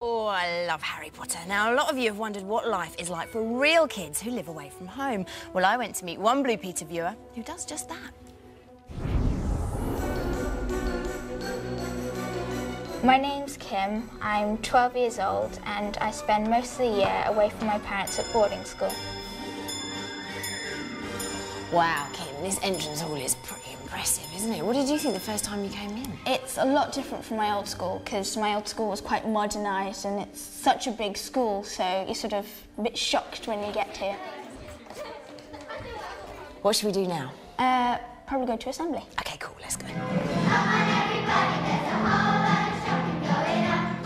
Oh, I love Harry Potter. Now, a lot of you have wondered what life is like for real kids who live away from home. Well, I went to meet one Blue Peter viewer who does just that. My name's Kim, I'm 12 years old and I spend most of the year away from my parents at boarding school. Wow, Kim, this entrance hall is pretty impressive, isn't it? What did you think the first time you came in? It's a lot different from my old school because my old school was quite modernised and it's such a big school so you're sort of a bit shocked when you get here. What should we do now? Uh, probably go to assembly. Okay, cool, let's go.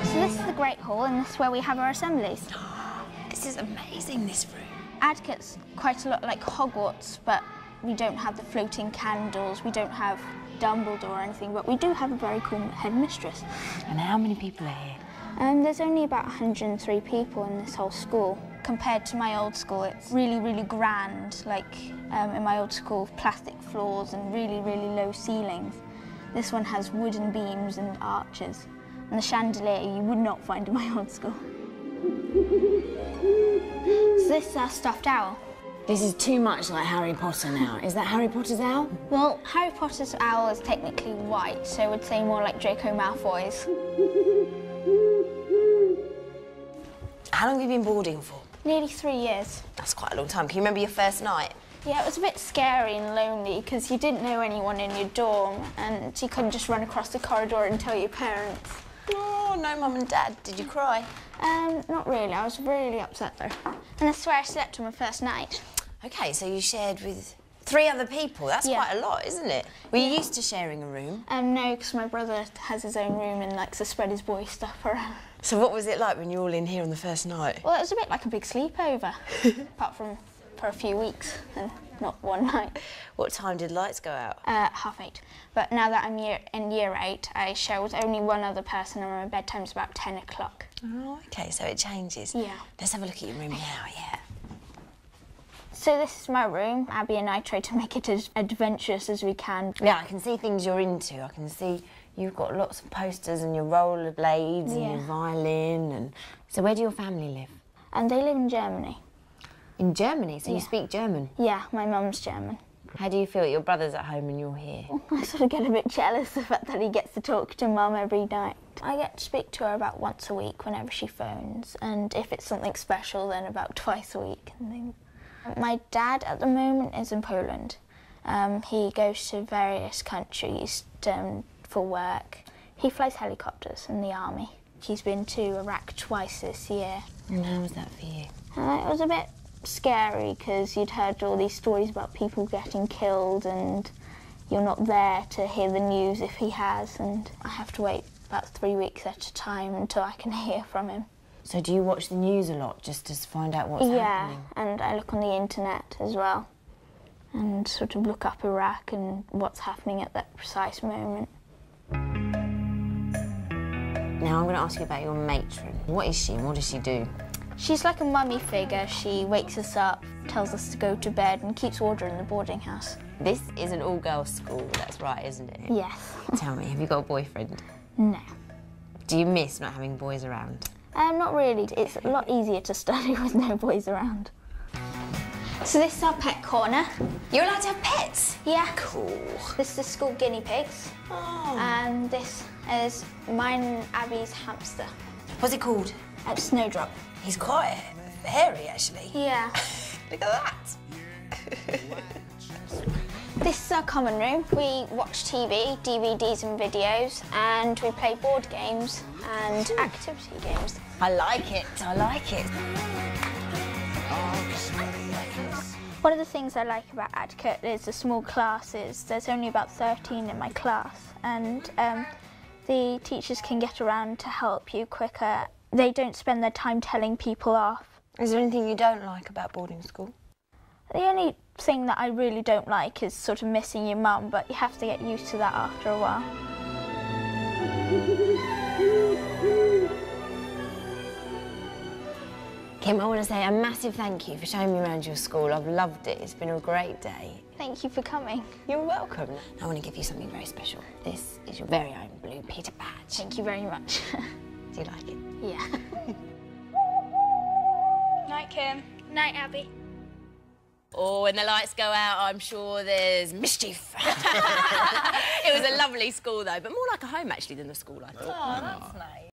So this is the Great Hall and this is where we have our assemblies. This is amazing, this room. Adcote's quite a lot like Hogwarts, but we don't have the floating candles, we don't have Dumbledore or anything, but we do have a very cool headmistress. And how many people are here? Um, there's only about 103 people in this whole school. Compared to my old school, it's really, really grand. Like um, in my old school, plastic floors and really, really low ceilings. This one has wooden beams and arches. And the chandelier you would not find in my old school. So this is our stuffed owl. This is too much like Harry Potter now. Is that Harry Potter's owl? Well, Harry Potter's owl is technically white, so I would say more like Draco Malfoy's. How long have you been boarding for? Nearly three years. That's quite a long time. Can you remember your first night? Yeah, it was a bit scary and lonely because you didn't know anyone in your dorm and you couldn't just run across the corridor and tell your parents. Oh, no, Mum and Dad. Did you cry? Um, not really. I was really upset though. And that's where I slept on my first night. OK, so you shared with three other people. That's Yeah. quite a lot, isn't it? Were you used to sharing a room? Um, no, because my brother has his own room and likes to spread his boy stuff around. So what was it like when you were all in here on the first night? Well, it was a bit like a big sleepover, apart from for a few weeks and not one night. What time did lights go out? Uh, half eight. But now that I'm year, in year eight, I share with only one other person and my bedtime's about 10 o'clock. Oh, OK, so it changes. Yeah. Let's have a look at your room now, yeah. So this is my room. Abby and I try to make it as adventurous as we can. Yeah, I can see things you're into. I can see you've got lots of posters and your rollerblades and your violin. And So where do your family live? And they live in Germany. In Germany, so you speak German. Yeah, my mum's German. How do you feel? Your brother's at home and you're here. I sort of get a bit jealous of the fact that he gets to talk to mum every night. I get to speak to her about once a week whenever she phones, and if it's something special, then about twice a week and things. My dad at the moment is in Poland. Um, he goes to various countries um, for work. He flies helicopters in the army. He's been to Iraq twice this year. And how was that for you? Uh, it was a bit scary because you'd heard all these stories about people getting killed and you're not there to hear the news if he has and I have to wait about three weeks at a time until I can hear from him. So do you watch the news a lot just to find out what's yeah, happening? Yeah, and I look on the internet as well and sort of look up Iraq and what's happening at that precise moment. Now I'm going to ask you about your matron. What is she and what does she do? She's like a mummy figure. She wakes us up, tells us to go to bed and keeps order in the boarding house. This is an all-girls school, that's right, isn't it? Yes. Tell me, have you got a boyfriend? no. Do you miss not having boys around? Um, not really. It's a lot easier to study with no boys around. So this is our pet corner. You're allowed to have pets? Yeah. Cool. This is the school guinea pigs. Oh. And this is mine and Abby's hamster. What's it called? At Snowdrop. He's quite hairy, actually. Yeah. Look at that. this is our common room. We watch TV, DVDs and videos, and we play board games and activity games. I like it, I like it. One of the things I like about Adcote is the small classes. There's only about 13 in my class, and um, the teachers can get around to help you quicker. They don't spend their time telling people off. Is there anything you don't like about boarding school? The only thing that I really don't like is sort of missing your mum, but you have to get used to that after a while. Kim, I want to say a massive thank you for showing me around your school. I've loved it. It's been a great day. Thank you for coming. You're welcome. I want to give you something very special. This is your very own Blue Peter badge. Thank you very much. Do you like it? Yeah. Night, Kim. Night, Abby. Oh, when the lights go out, I'm sure there's mischief. it was a lovely school, though, but more like a home, actually, than the school, I thought. Oh, that's nice.